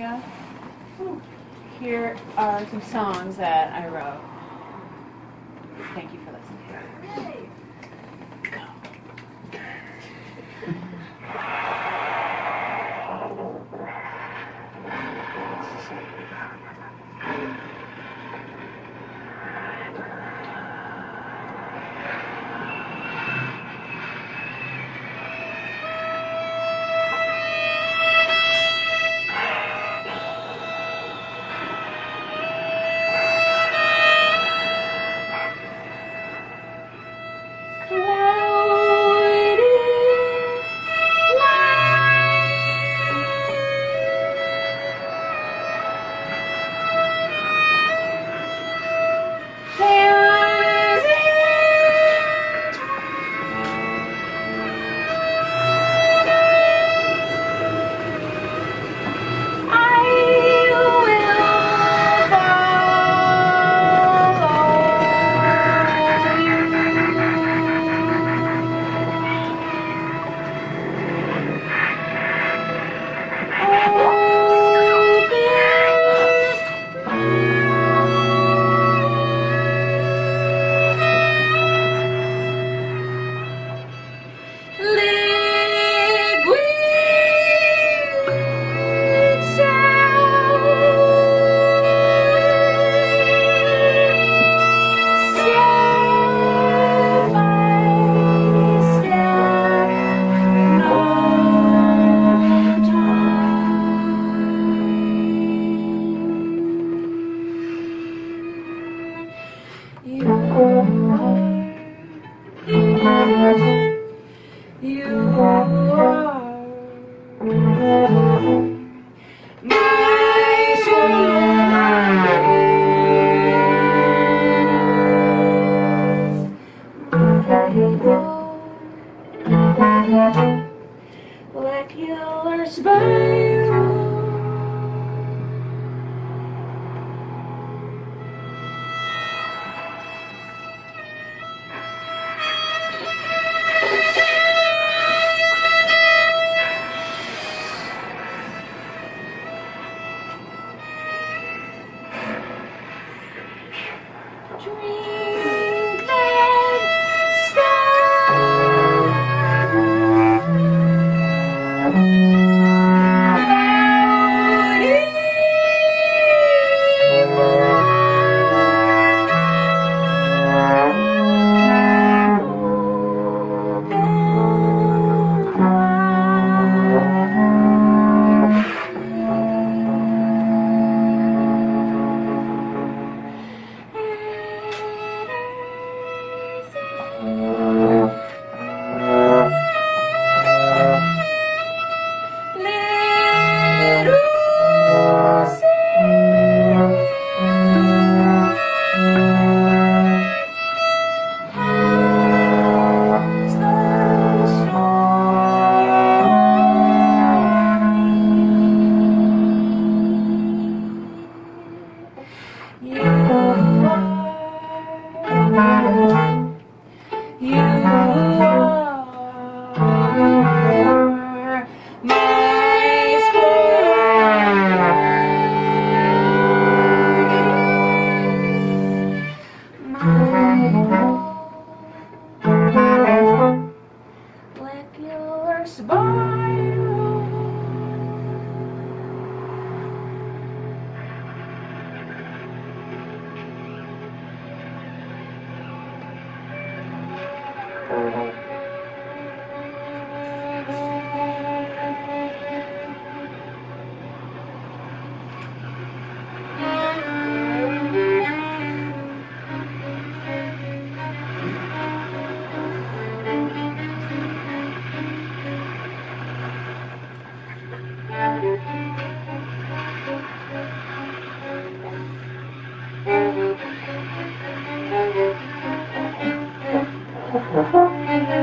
Yeah. Here are some songs that I wrote. Thank you for listening. You are. You are. My soul. Like yours by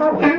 Wow.